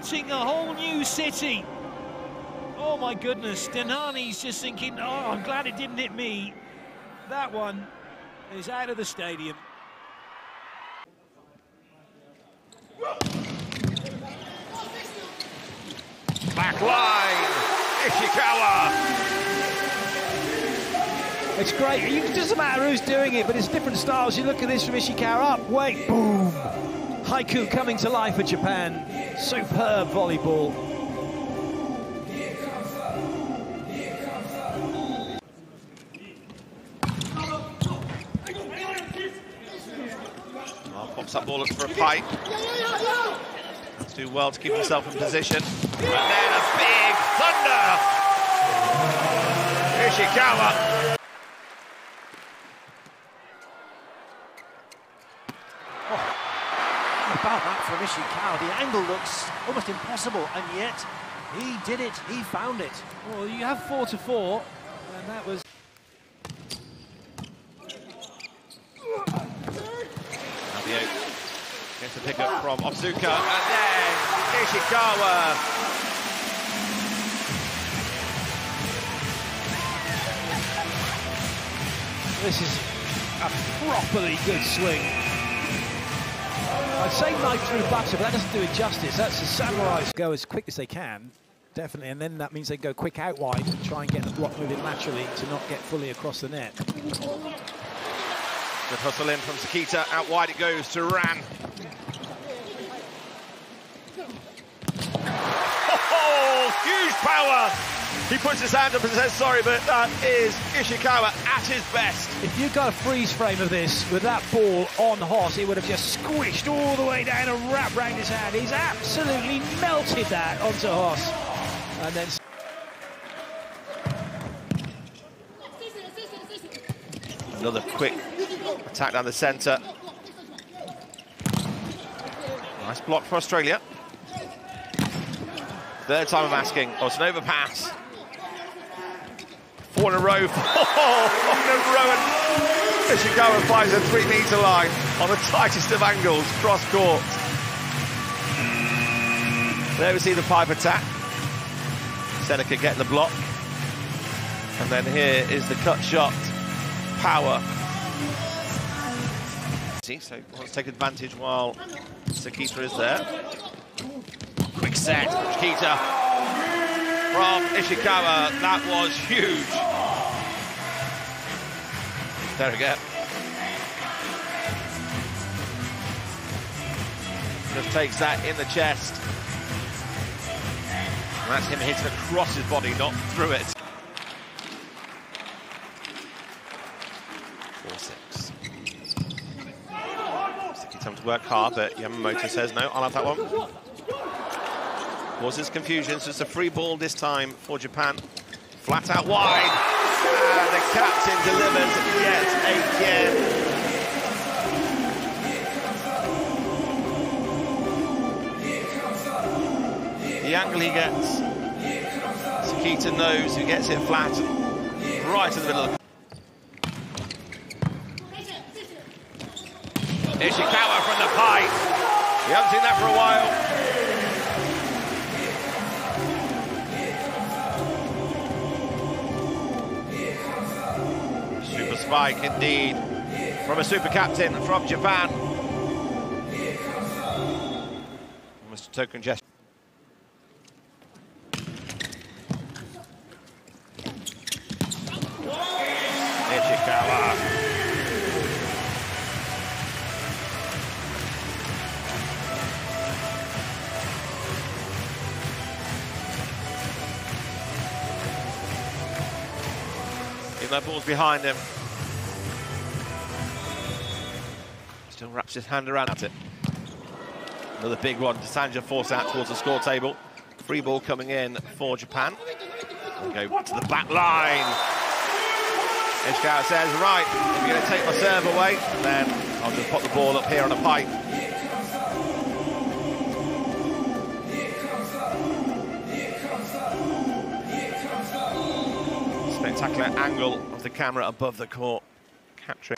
creating a whole new city. Oh my goodness, Denani's just thinking, oh, I'm glad it didn't hit me. That one is out of the stadium. Back line, Ishikawa. It's great. It doesn't matter who's doing it, but it's different styles. You look at this from Ishikawa up, wait, boom. Haikyu coming to life for Japan. Superb volleyball. Oh, pops that ball looks for a pipe. Do well to keep himself in position. And then a big thunder. Ishikawa. About that. The angle looks almost impossible, and yet he did it. He found it. Well, you have four to four, and that was. Nabio gets a pickup from Otsuka, and then Ishikawa. This is a properly good swing. I'd say knife through butter, but that doesn't do it justice. That's the samurais go as quick as they can, definitely, and then that means they go quick out wide and try and get the block moving laterally to not get fully across the net. Good hustle in from Sekita. Out wide it goes to Ran. Oh, huge power. He puts his hand up and says sorry, but that is Ishikawa at his best. If you got a freeze frame of this with that ball on Hoss, it would have just squished all the way down and wrapped round his hand. He's absolutely melted that onto Hoss. And then Another quick attack down the centre. Nice block for Australia. Third time I'm asking. Oh, it's an overpass. Four in a row. Four in a row. And Ishikawa finds a three metre line on the tightest of angles, cross court. There we see the pipe attack. Seneca getting the block. And then here is the cut shot. Power. See, so wants to take advantage while Sekita is there. Quick set, Sekita from Ishikawa. That was huge. There we go. Just takes that in the chest. And that's him hitting across his body, not through it. 4-6. Siki time to work hard, but Yamamoto says, no, I'll have that one. Causes confusion, so it's a free ball this time for Japan. Flat out wide. And the captain delivers yet again. The angle he gets, Sekita knows who gets it flat, right in the middle of the Ishikawa from the pipe. We haven't seen that for a while. Spike indeed from a super captain from Japan. Mr. Token gesture. Ishikawa. Though ball's behind him. Still wraps his hand around it. Another big one. Sanja forced out towards the score table. Free ball coming in for Japan. They go to the back line. Ishikawa says, right, you're going to take my serve away, then I'll just put the ball up here on a pipe. Spectacular angle of the camera above the court. Capturing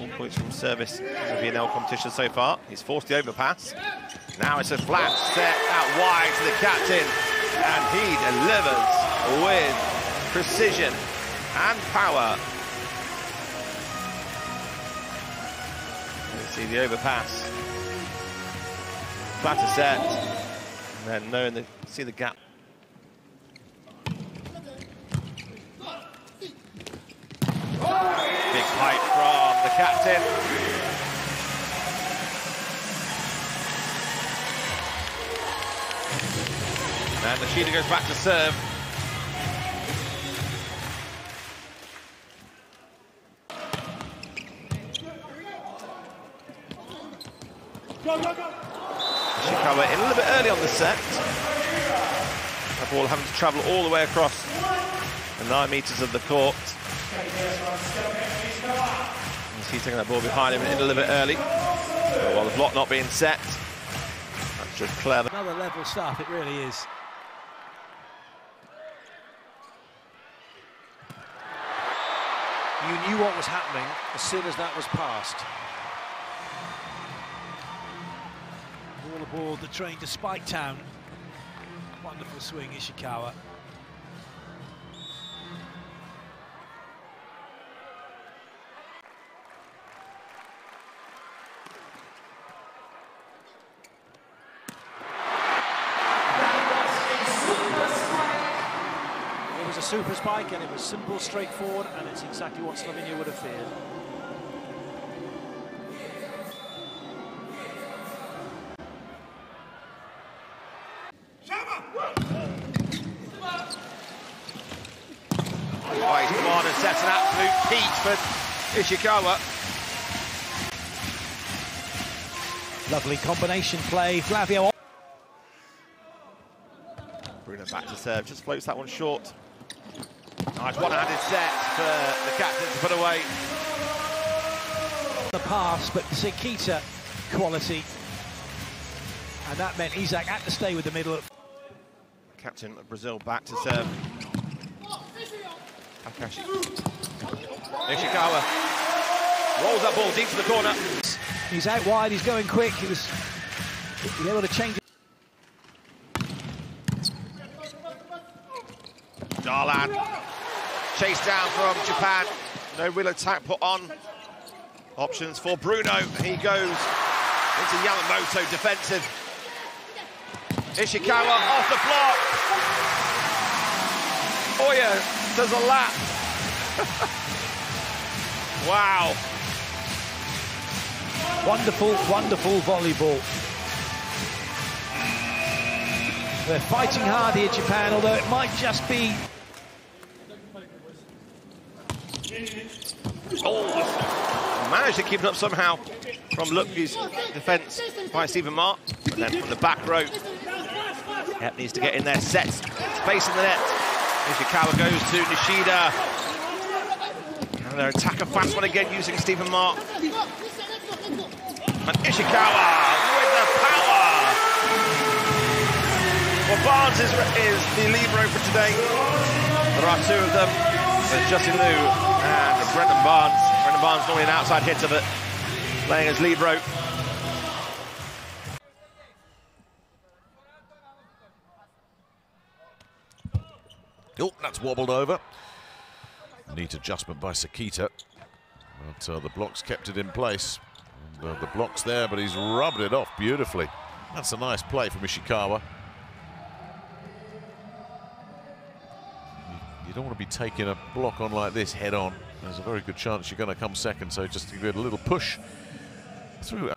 all points from service in the VNL competition so far. He's forced the overpass. Now it's a flat set out wide to the captain, and he delivers with precision and power. You see the overpass, flatter set, and then knowing the see the gap. Big pipe from the captain. And Nishida goes back to serve. Ishikawa in a little bit early on the set. The ball having to travel all the way across the nine metres of the court. He's taking that ball behind him in a little bit early. While the block not being set. That's just clever. Another level stuff, it really is. You knew what was happening as soon as that was passed. All aboard the train to Spike Town. Wonderful swing, Ishikawa. Spike and it was simple, straightforward, and it's exactly what Slovenia would have feared. Oh, he's and sets an absolute peach for Ishikawa. Lovely combination play. Flavio Bruno back to serve, just floats that one short. Nice one-handed set for the captain to put away. the pass, but Sekita quality. And that meant Isak had to stay with the middle. Captain of Brazil back to serve. Akashi. Ishikawa rolls that ball deep to the corner. He's out wide, he's going quick. He was able to change it. Darlan chased down from Japan. No real attack put on. Options for Bruno. He goes into Yamamoto defensive. Ishikawa off the block. Oya does a lap. wow. Wonderful, wonderful volleyball. They're fighting hard here, Japan, although it might just be Oh, managed to keep it up somehow from Lutfi's defence by Stephen Maar. And then from the back row, Yep, needs to get in there, sets space in the net. Ishikawa goes to Nishida. And their attacker fast one again using Stephen Maar. And Ishikawa with the power. Well, Barnes is, is the libero for today. There are two of them. There's Justin Liu and Brendan Barnes. Brendan Barnes normally an outside hitter, but playing as libero. Oh, that's wobbled over. Neat adjustment by Sekita. But uh, the blocks kept it in place. And, uh, the block's there, but he's rubbed it off beautifully. That's a nice play from Ishikawa. You don't want to be taking a block on like this head on. There's a very good chance you're going to come second, so just to give it a little push through.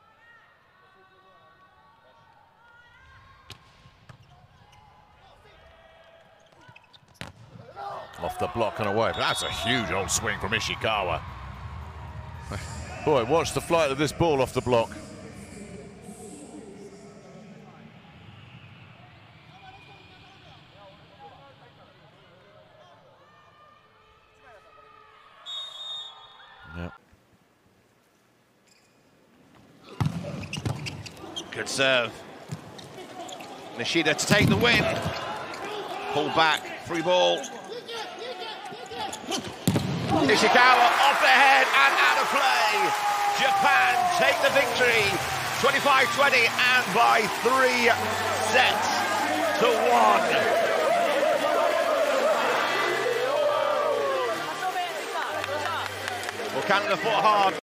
Off the block and away. That's a huge old swing from Ishikawa. Boy, watch the flight of this ball off the block. Good serve. Nishida to take the win. Pull back, free ball. Ishikawa off the head and out of play. Japan take the victory. 25-20 and by three sets to one. Well, Canada fought hard.